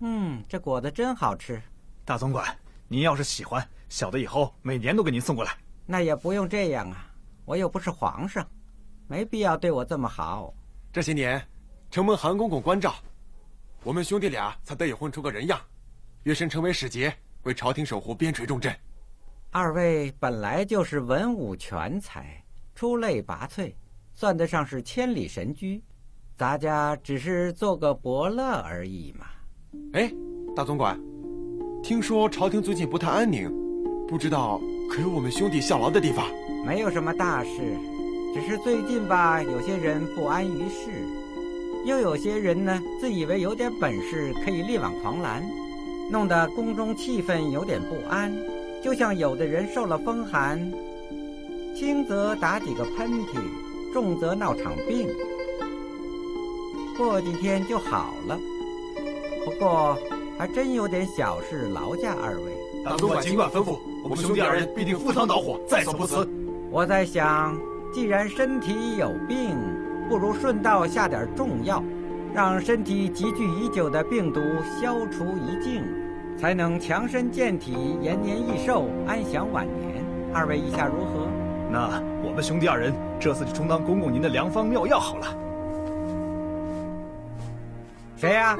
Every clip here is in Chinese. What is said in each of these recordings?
嗯，这果子真好吃。大总管，您要是喜欢，小的以后每年都给您送过来。那也不用这样啊，我又不是皇上，没必要对我这么好。这些年，承蒙韩公公关照，我们兄弟俩才得以混出个人样，跃升成为使节，为朝廷守护边陲重镇。二位本来就是文武全才，出类拔萃，算得上是千里神驹。咱家只是做个伯乐而已嘛。哎，大总管，听说朝廷最近不太安宁，不知道可有我们兄弟效劳的地方？没有什么大事，只是最近吧，有些人不安于世，又有些人呢，自以为有点本事可以力挽狂澜，弄得宫中气氛有点不安。就像有的人受了风寒，轻则打几个喷嚏，重则闹场病，过几天就好了。不过还真有点小事劳驾二位。大总管尽管吩咐，我们兄弟二人必定赴汤蹈火，在所不辞。我在想，既然身体有病，不如顺道下点重药，让身体积聚已久的病毒消除一尽。才能强身健体、延年益寿、安享晚年。二位意下如何？那我们兄弟二人这次就充当公公您的良方妙药好了。谁呀？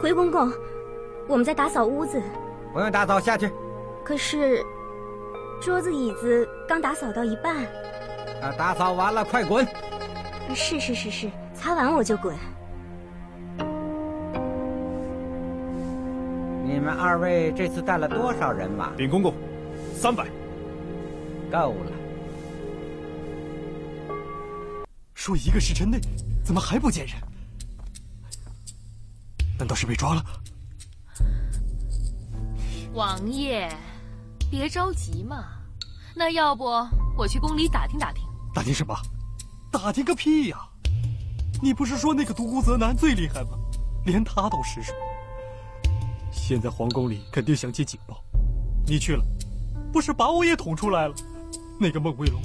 回公公，我们在打扫屋子。不用打扫，下去。可是，桌子椅子刚打扫到一半。啊，打扫完了，快滚！是是是是，擦完我就滚。你们二位这次带了多少人马？禀公公，三百。够了。说一个时辰内，怎么还不见人？难道是被抓了？王爷，别着急嘛。那要不我去宫里打听打听？打听什么？打听个屁呀！你不是说那个独孤泽南最厉害吗？连他都失手。现在皇宫里肯定响起警报，你去了，不是把我也捅出来了？那个孟威龙，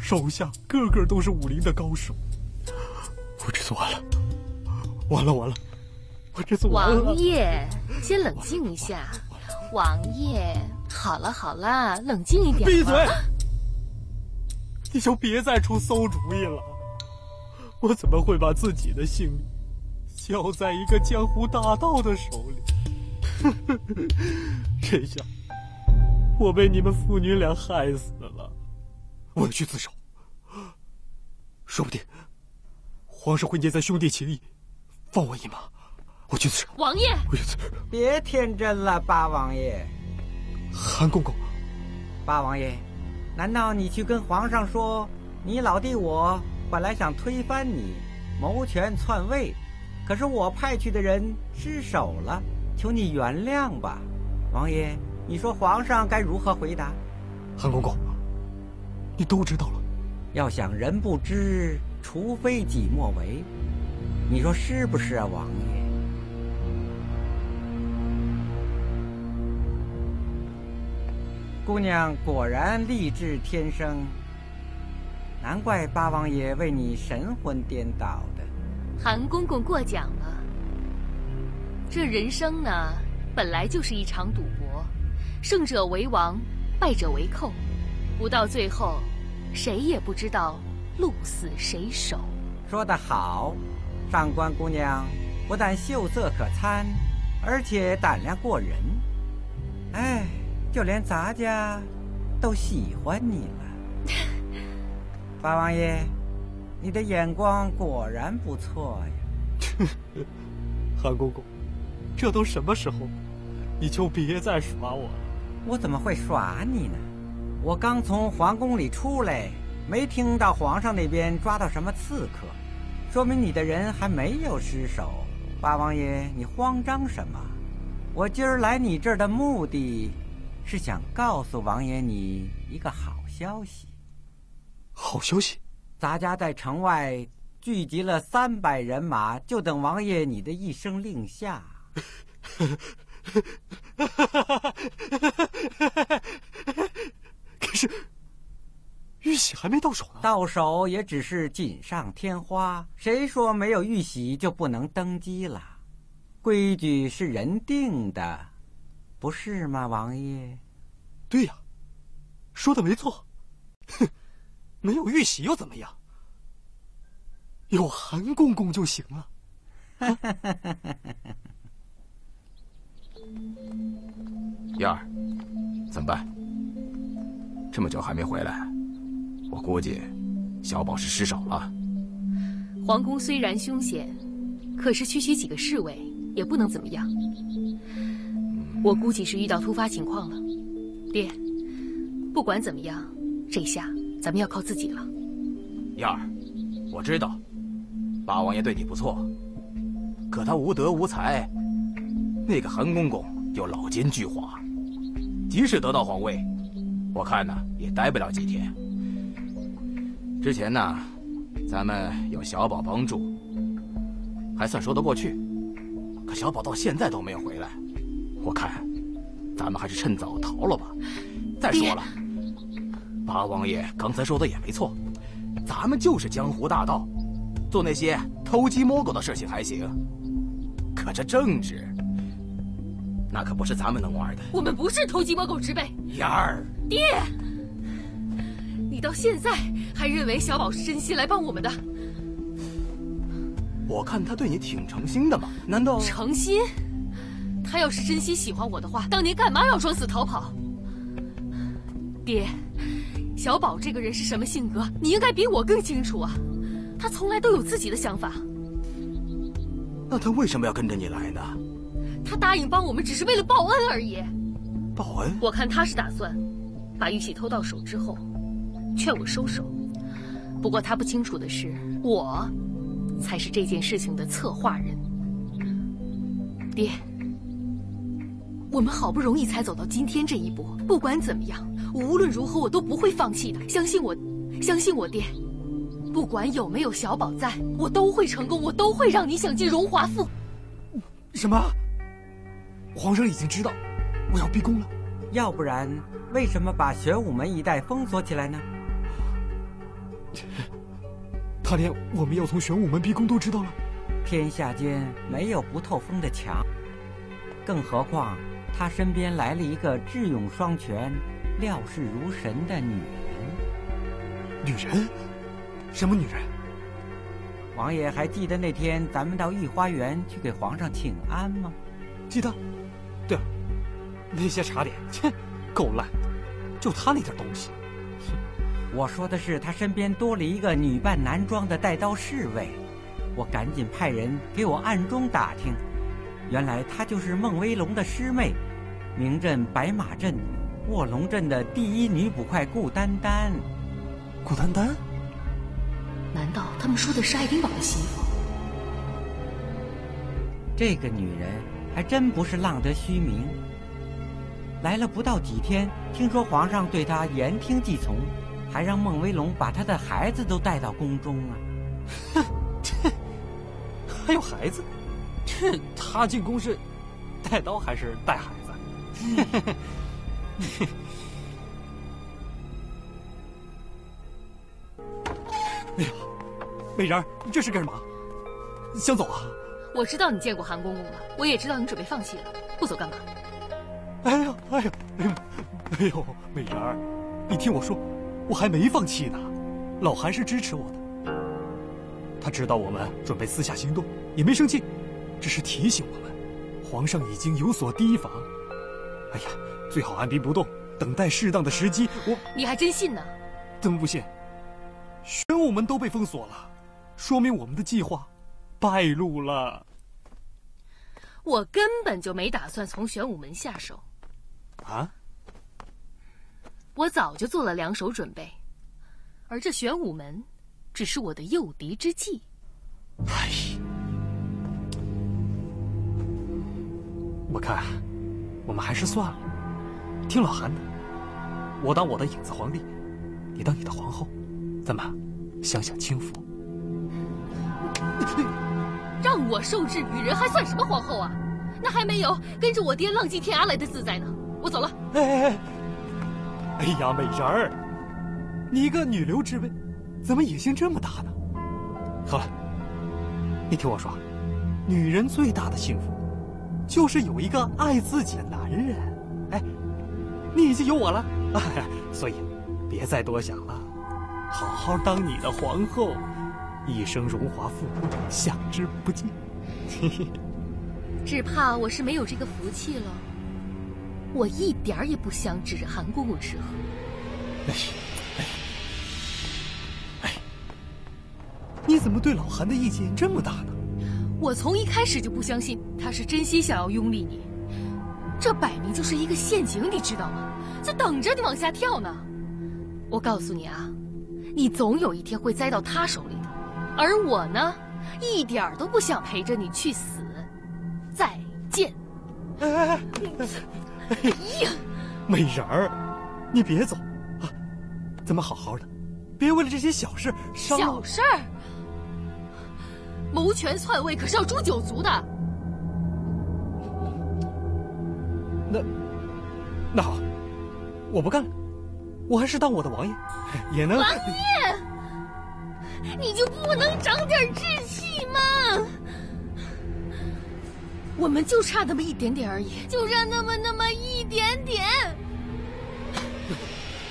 手下个个都是武林的高手，我这次完了，完了完了，我这次完了。王爷，先冷静一下。王爷，好了好了，冷静一点。闭嘴！你就别再出馊主意了。我怎么会把自己的性命交在一个江湖大盗的手里？这下我被你们父女俩害死了，我要去自首。说不定皇上会念在兄弟情谊，放我一马。我去自首。王爷，我去。别天真了，八王爷。韩公公，八王爷，难道你去跟皇上说，你老弟我本来想推翻你，谋权篡位，可是我派去的人失手了。求你原谅吧，王爷。你说皇上该如何回答？韩公公，你都知道了。要想人不知，除非己莫为。你说是不是啊，王爷？姑娘果然丽质天生，难怪八王爷为你神魂颠倒的。韩公公过奖了。这人生呢，本来就是一场赌博，胜者为王，败者为寇，不到最后，谁也不知道鹿死谁手。说得好，上官姑娘不但秀色可餐，而且胆量过人。哎，就连咱家都喜欢你了。八王爷，你的眼光果然不错呀。韩公公。这都什么时候，你就别再耍我了。我怎么会耍你呢？我刚从皇宫里出来，没听到皇上那边抓到什么刺客，说明你的人还没有失手。八王爷，你慌张什么？我今儿来你这儿的目的，是想告诉王爷你一个好消息。好消息？咱家在城外聚集了三百人马，就等王爷你的一声令下。可是玉玺还没到手呢。到手也只是锦上添花。谁说没有玉玺就不能登基了？规矩是人定的，不是吗，王爷？对呀，说的没错。哼，没有玉玺又怎么样？有韩公公就行了。燕儿，怎么办？这么久还没回来，我估计小宝是失手了。皇宫虽然凶险，可是区区几个侍卫也不能怎么样。我估计是遇到突发情况了。爹，不管怎么样，这下咱们要靠自己了。燕儿，我知道，八王爷对你不错，可他无德无才，那个韩公公又老奸巨猾，即使得到皇位。我看呢，也待不了几天。之前呢，咱们有小宝帮助，还算说得过去。可小宝到现在都没有回来，我看，咱们还是趁早逃了吧。再说了，八王爷刚才说的也没错，咱们就是江湖大盗，做那些偷鸡摸狗的事情还行，可这政治，那可不是咱们能玩的。我们不是偷鸡摸狗之辈，燕儿。爹，你到现在还认为小宝是真心来帮我们的？我看他对你挺诚心的嘛，难道诚心？他要是真心喜欢我的话，当年干嘛要装死逃跑？爹，小宝这个人是什么性格，你应该比我更清楚啊。他从来都有自己的想法。那他为什么要跟着你来呢？他答应帮我们，只是为了报恩而已。报恩？我看他是打算。把玉玺偷到手之后，劝我收手。不过他不清楚的是，我才是这件事情的策划人。爹，我们好不容易才走到今天这一步，不管怎么样，无论如何我都不会放弃的。相信我，相信我，爹。不管有没有小宝在，我都会成功，我都会让你享尽荣华富。什么？皇上已经知道我要逼宫了？要不然？为什么把玄武门一带封锁起来呢？他连我们要从玄武门逼宫都知道了。天下间没有不透风的墙，更何况他身边来了一个智勇双全、料事如神的女人。女人？什么女人？王爷还记得那天咱们到御花园去给皇上请安吗？记得。对了，那些茶点，切，够烂。就他那点东西，我说的是他身边多了一个女扮男装的带刀侍卫，我赶紧派人给我暗中打听，原来她就是孟威龙的师妹，名震白马镇、卧龙镇的第一女捕快顾丹丹。顾丹丹？难道他们说的是爱丁堡的媳妇？这个女人还真不是浪得虚名。来了不到几天，听说皇上对她言听计从，还让孟威龙把她的孩子都带到宫中啊！哼，这，还有孩子？这 他进宫是带刀还是带孩子？哎呀，美人儿，你这是干什么？想走啊？我知道你见过韩公公了，我也知道你准备放弃了，不走干嘛？哎呀，哎呀，哎呦，哎呦，美人儿，你听我说，我还没放弃呢。老韩是支持我的，他知道我们准备私下行动，也没生气，只是提醒我们，皇上已经有所提防。哎呀，最好按兵不动，等待适当的时机。我你还真信呢？怎么不信？玄武门都被封锁了，说明我们的计划败露了。我根本就没打算从玄武门下手。啊！我早就做了两手准备，而这玄武门，只是我的诱敌之计。哎，我看，我们还是算了，听老韩的。我当我的影子皇帝，你当你的皇后，怎么享享清福。让我受制于人，还算什么皇后啊？那还没有跟着我爹浪迹天涯来的自在呢。我走了。哎哎哎！哎呀，美人儿，你一个女流之辈，怎么野心这么大呢？好了，你听我说，女人最大的幸福，就是有一个爱自己的男人。哎，你已经有我了，哎，所以别再多想了，好好当你的皇后，一生荣华富贵，享之不尽。嘿嘿。只怕我是没有这个福气了。我一点儿也不想指着韩公公吃喝。哎，哎，哎，你怎么对老韩的意见这么大呢？我从一开始就不相信他是真心想要拥立你，这摆明就是一个陷阱，你知道吗？就等着你往下跳呢。我告诉你啊，你总有一天会栽到他手里的，而我呢，一点儿都不想陪着你去死。再见。哎哎哎哎呀，美人儿，你别走啊！咱们好好的，别为了这些小事伤了。小事儿，谋权篡位可是要诛九族的。那那好，我不干了，我还是当我的王爷，也能。王爷，你就不能长点志气吗？我们就差那么一点点而已，就差那么那么一点点。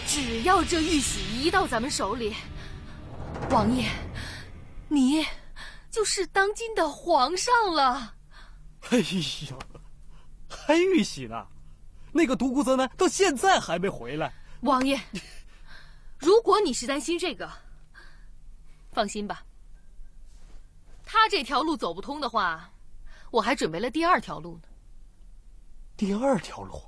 只要这玉玺一到咱们手里，王爷，你就是当今的皇上了。哎呀，还玉玺呢？那个独孤泽南到现在还没回来。王爷，如果你是担心这个，放心吧。他这条路走不通的话。我还准备了第二条路呢。第二条路。